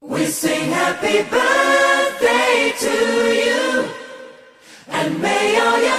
We sing happy birthday to you. And may all your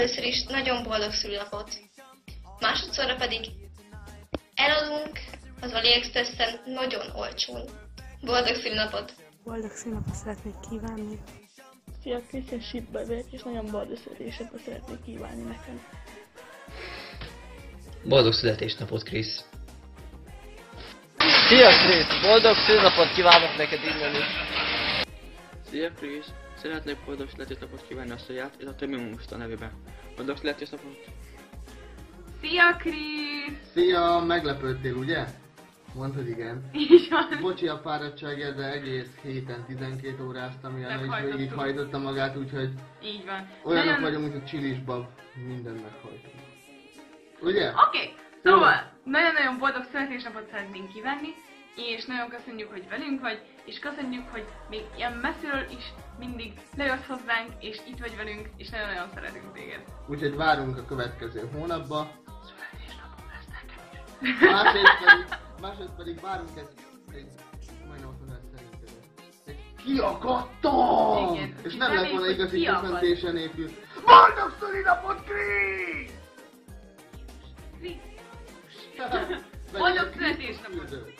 Először is nagyon boldog szülinapot. Másodszorra pedig eladunk az AliExpress-en nagyon olcsón. Boldog szülinapot! Boldog színapot szeretnék kívánni. Szia, Krisztián Sipbe vagyok, és nagyon boldog születésnapot szeretnék kívánni nekem. Boldog születésnapot, Krisz! Szia Krisz! Boldog szülnapot kívánok neked innen is! Szia Krisz! Szeretnék boldog születésnapot kívánni a Szaját és a többi munkasta nevében. Boldog születésnapot! Szia, Krisz! Szia, meglepődtél, ugye? Mondd, hogy igen. Van. Bocsi a fáradtságért, de egész héten 12 óráztam, ilyen is Meghajtottuk. végig hajtotta magát, úgyhogy Így van. olyanok Nagyon- vagyunk, mint a csilisbab, minden meghajtom. Ugye? Oké, okay. szóval nagyon-nagyon boldog születésnapot szeretnénk kívánni, és nagyon köszönjük, hogy velünk vagy, és köszönjük, hogy még ilyen messziről is mindig lejössz hozzánk, és itt vagy velünk, és nagyon-nagyon szeretünk téged. Úgyhogy várunk a következő hónapba. Másrészt pedig, másrészt pedig várunk egy, egy majdnem. Egy kiakadtam! Igen, És nem lett volna igazi köszöntése nélkül. Boldog szülinapot, Krisz! Krisz! Boldog születésnapot!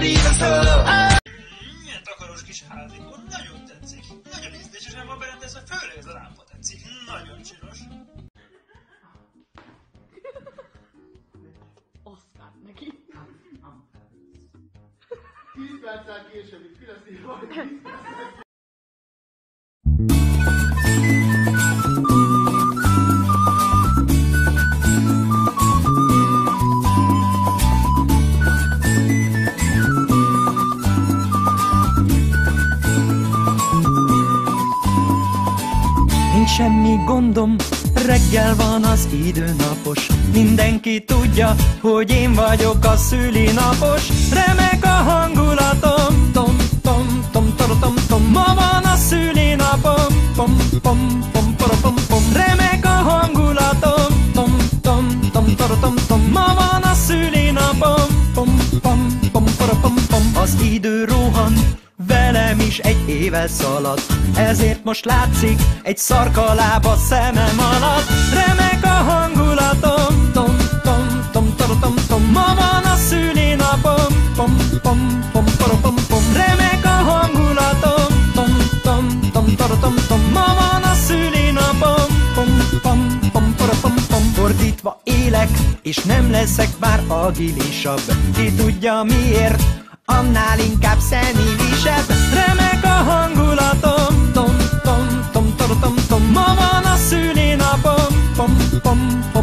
Milyen takaros kis házikon, nagyon tetszik. Nagyon ízlésesen van berendezve, főleg ez a lámpa tetszik. Nagyon csinos. Osztán neki. 10 perccel később, itt kiraszírva, hogy 10 perccel semmi gondom, reggel van az időnapos. Mindenki tudja, hogy én vagyok a szülinapos Remek a hangulatom, tom, tom, tom, tom, tom, tom. Ma van a szülinapom, pom, pom, pom, pom, pom, pom. Remek a hangulatom, tom, tom, tom, tom, tom, tom. Ma van a szülinapom, pom, pom, pom, pom, pom, pom. Az idő rohan, nem is egy éve szaladt. Ezért most látszik egy szarkaláb a szemem alatt. Remek a hangulatom Tom, tom, tom, tom, tom, tom. Ma van a szülinapom Pom, pom, pom, pom, pom, pom. Remek a hangulatom Tom, tom, tom, tom, tom, tom. Ma van a szülinapom Pom, pom, pom, pom, pom, pom. Fordítva élek, és nem leszek már agilisabb Ki tudja miért? annál inkább személyisebb. Remek a hangulatom, tom, tom, tom, tom, tom, tom, ma van a szülén napom, pom, pom, pom.